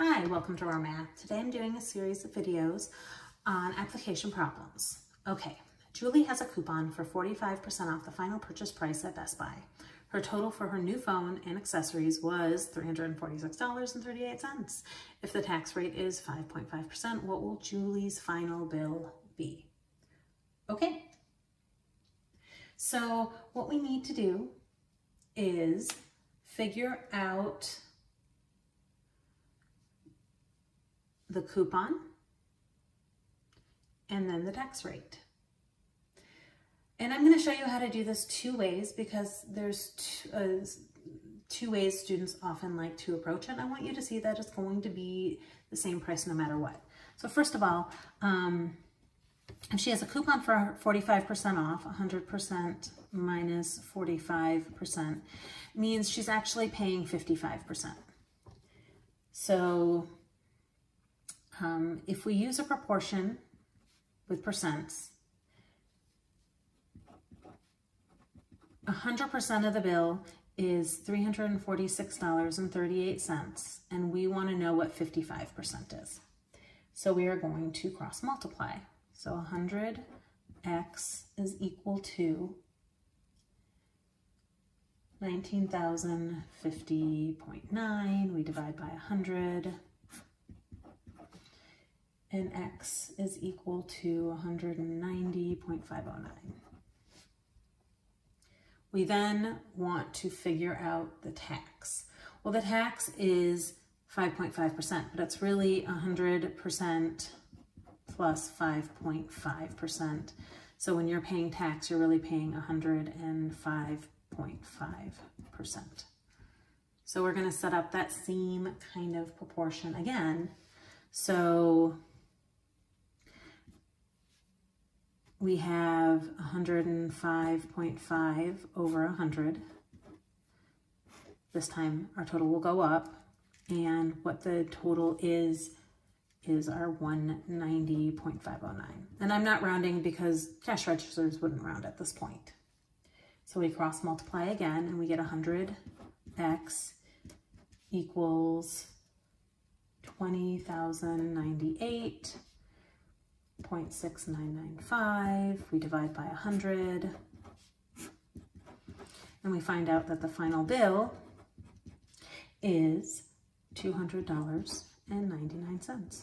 Hi, welcome to Rahr Math. Today I'm doing a series of videos on application problems. Okay, Julie has a coupon for 45% off the final purchase price at Best Buy. Her total for her new phone and accessories was $346.38. If the tax rate is 5.5%, what will Julie's final bill be? Okay, so what we need to do is figure out the coupon, and then the tax rate. And I'm going to show you how to do this two ways because there's two, uh, two ways students often like to approach it. I want you to see that it's going to be the same price no matter what. So first of all, um, if she has a coupon for 45% off, 100% minus 45% means she's actually paying 55%. So um, if we use a proportion with percents, 100% of the bill is $346.38, and we want to know what 55% is. So we are going to cross multiply. So 100x is equal to 19,050.9. We divide by 100 and x is equal to 190.509. We then want to figure out the tax. Well, the tax is 5.5%, but it's really 100% plus 5.5%. So when you're paying tax, you're really paying 105.5%. So we're gonna set up that same kind of proportion again. So we have 105.5 over 100. This time our total will go up and what the total is is our 190.509. And I'm not rounding because cash registers wouldn't round at this point. So we cross multiply again and we get 100x equals 20,098 0.6995, we divide by 100, and we find out that the final bill is $200.99.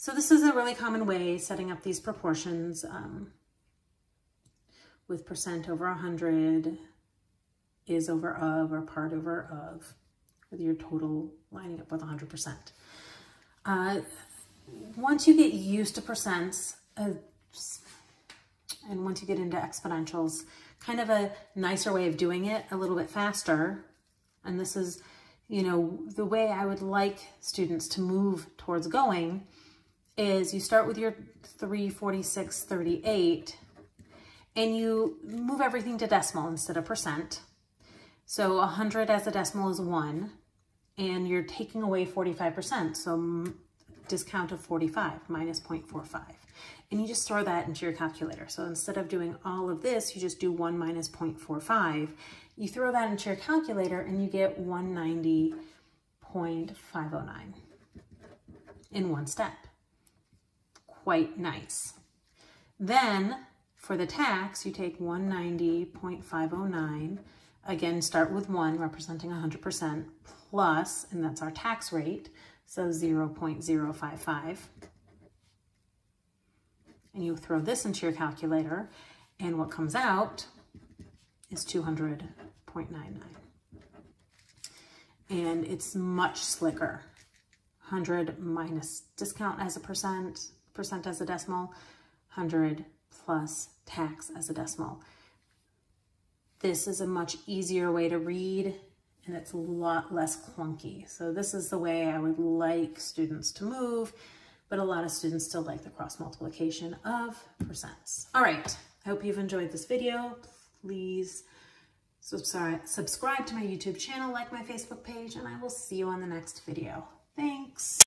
So this is a really common way setting up these proportions um, with percent over 100 is over of or part over of with your total lining up with 100%. Uh, once you get used to percents, uh, and once you get into exponentials, kind of a nicer way of doing it a little bit faster. And this is, you know, the way I would like students to move towards going is you start with your 346.38 and you move everything to decimal instead of percent. So 100 as a decimal is 1 and you're taking away 45%. So discount of 45 minus 0.45. And you just throw that into your calculator. So instead of doing all of this, you just do 1 minus 0.45. You throw that into your calculator and you get 190.509 in one step. Quite nice. Then for the tax, you take 190.509 Again, start with 1 representing 100% plus, and that's our tax rate, so 0 0.055. And you throw this into your calculator, and what comes out is 200.99. And it's much slicker. 100 minus discount as a percent, percent as a decimal, 100 plus tax as a decimal. This is a much easier way to read and it's a lot less clunky. So this is the way I would like students to move, but a lot of students still like the cross multiplication of percents. All right, I hope you've enjoyed this video. Please subscribe to my YouTube channel, like my Facebook page, and I will see you on the next video. Thanks.